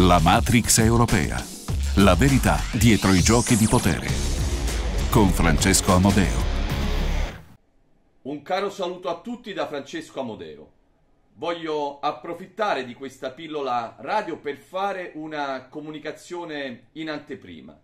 La Matrix europea. La verità dietro i giochi di potere. Con Francesco Amodeo. Un caro saluto a tutti da Francesco Amodeo. Voglio approfittare di questa pillola radio per fare una comunicazione in anteprima.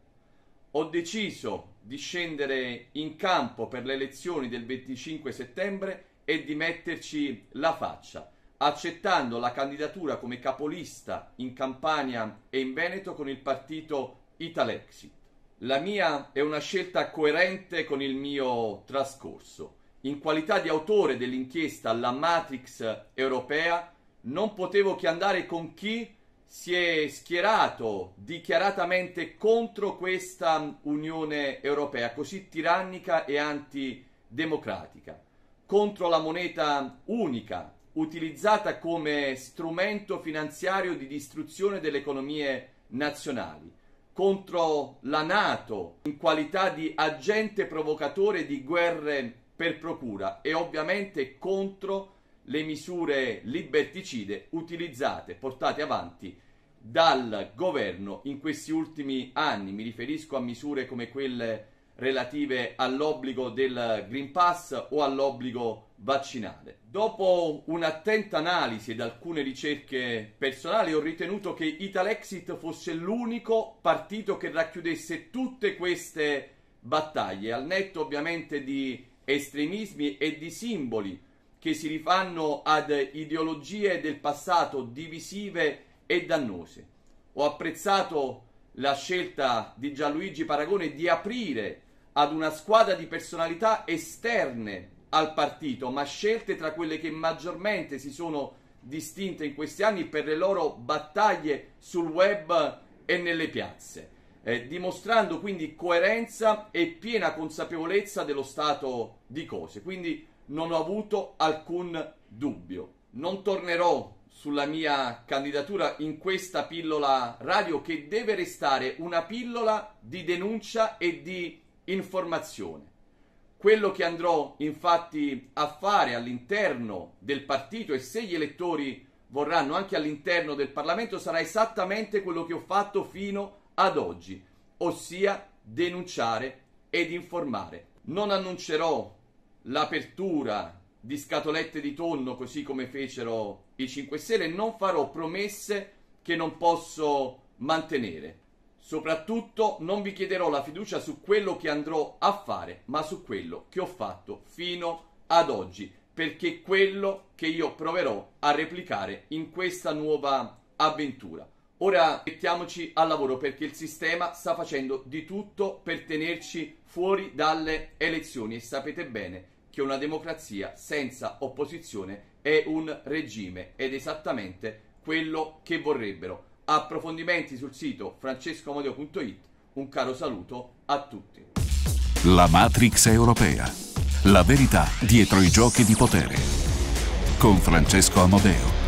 Ho deciso di scendere in campo per le elezioni del 25 settembre e di metterci la faccia accettando la candidatura come capolista in Campania e in Veneto con il partito Italexit. La mia è una scelta coerente con il mio trascorso. In qualità di autore dell'inchiesta La Matrix europea, non potevo che andare con chi si è schierato dichiaratamente contro questa Unione Europea così tirannica e antidemocratica, contro la moneta unica utilizzata come strumento finanziario di distruzione delle economie nazionali, contro la Nato in qualità di agente provocatore di guerre per procura e ovviamente contro le misure liberticide utilizzate, portate avanti dal governo in questi ultimi anni. Mi riferisco a misure come quelle relative all'obbligo del Green Pass o all'obbligo vaccinale. Dopo un'attenta analisi ed alcune ricerche personali ho ritenuto che Italexit fosse l'unico partito che racchiudesse tutte queste battaglie, al netto ovviamente di estremismi e di simboli che si rifanno ad ideologie del passato divisive e dannose. Ho apprezzato la scelta di Gianluigi Paragone di aprire ad una squadra di personalità esterne al partito, ma scelte tra quelle che maggiormente si sono distinte in questi anni per le loro battaglie sul web e nelle piazze, eh, dimostrando quindi coerenza e piena consapevolezza dello stato di cose. Quindi non ho avuto alcun dubbio. Non tornerò sulla mia candidatura in questa pillola radio che deve restare una pillola di denuncia e di informazione. Quello che andrò infatti a fare all'interno del partito e se gli elettori vorranno anche all'interno del Parlamento sarà esattamente quello che ho fatto fino ad oggi, ossia denunciare ed informare. Non annuncerò l'apertura di scatolette di tonno così come fecero i 5 Stelle, non farò promesse che non posso mantenere. Soprattutto non vi chiederò la fiducia su quello che andrò a fare, ma su quello che ho fatto fino ad oggi, perché quello che io proverò a replicare in questa nuova avventura. Ora mettiamoci al lavoro perché il sistema sta facendo di tutto per tenerci fuori dalle elezioni e sapete bene che una democrazia senza opposizione è un regime ed esattamente quello che vorrebbero approfondimenti sul sito francescoamodeo.it. Un caro saluto a tutti. La Matrix europea. La verità dietro i giochi di potere. Con Francesco Amodeo.